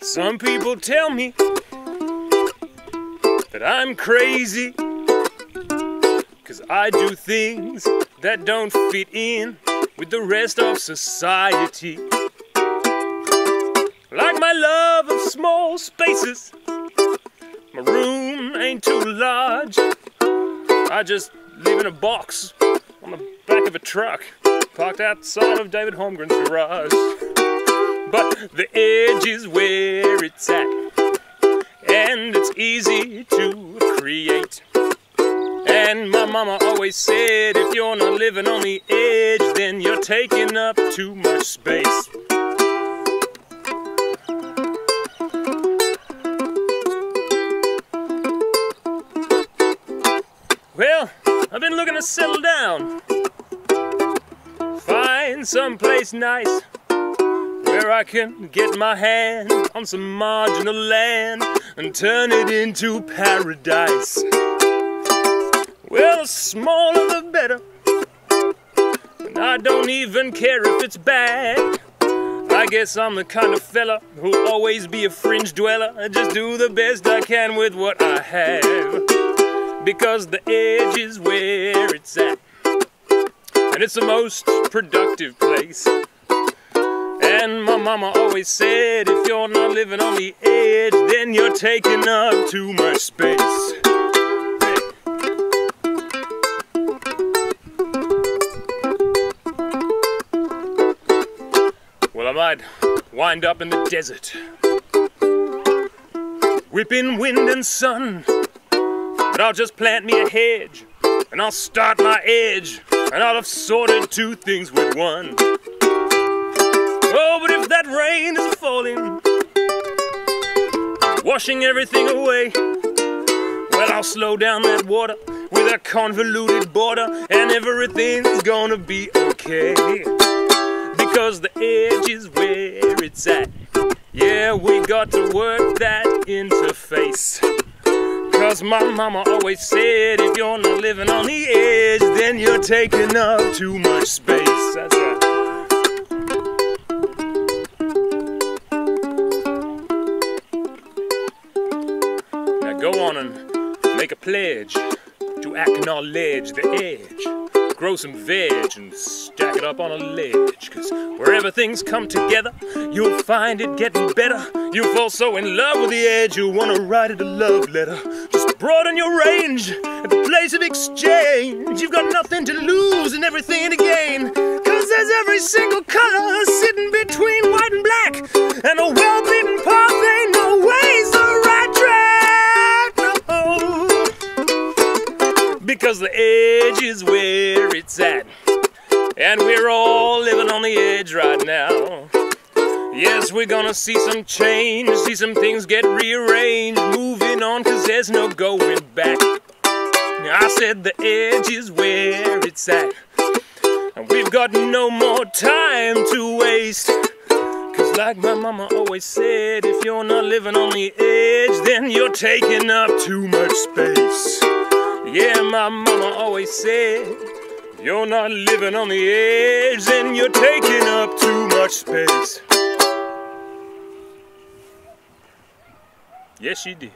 Some people tell me that I'm crazy. Cause I do things that don't fit in with the rest of society. Like my love of small spaces. My room ain't too large. I just live in a box on the back of a truck parked outside of David Holmgren's garage. But the edge is where it's at, and it's easy to create. And my mama always said, if you're not living on the edge, then you're taking up too much space. I've been looking to settle down. Find someplace nice where I can get my hand on some marginal land and turn it into paradise. Well, the smaller the better. And I don't even care if it's bad. I guess I'm the kind of fella who'll always be a fringe dweller. I just do the best I can with what I have. Because the edge is where it's at. And it's the most productive place. And my mama always said, if you're not living on the edge, then you're taking up too much space. Well, I might wind up in the desert, whipping wind and sun. But I'll just plant me a hedge, and I'll start my edge, and I'll have sorted two things with one. Oh, but if that rain is falling, washing everything away, well, I'll slow down that water with a convoluted border, and everything's gonna be okay. Because the edge is where it's at. Yeah, we got to work that interface. Cause my mama always said, if you're not living on the edge, then you're taking up too much space. That's right. Now go on and make a pledge to acknowledge the edge. Grow some veg and stack it up on a ledge. Cause wherever things come together, you'll find it getting better. You fall so in love with the edge, you'll wanna write it a love letter. Broaden your range at the place of exchange. You've got nothing to lose and everything to gain. Cause there's every single color sitting between white and black. And a well beaten path ain't no ways the right track. No. Because the edge is where it's at. And we're all living on the edge right now. Yes, we're gonna see some change, see some things get rearranged, moving on, cause there's no going back. I said the edge is where it's at. And we've got no more time to waste. Cause like my mama always said, if you're not living on the edge, then you're taking up too much space. Yeah, my mama always said, you're not living on the edge, then you're taking up too much space. Yes, she did.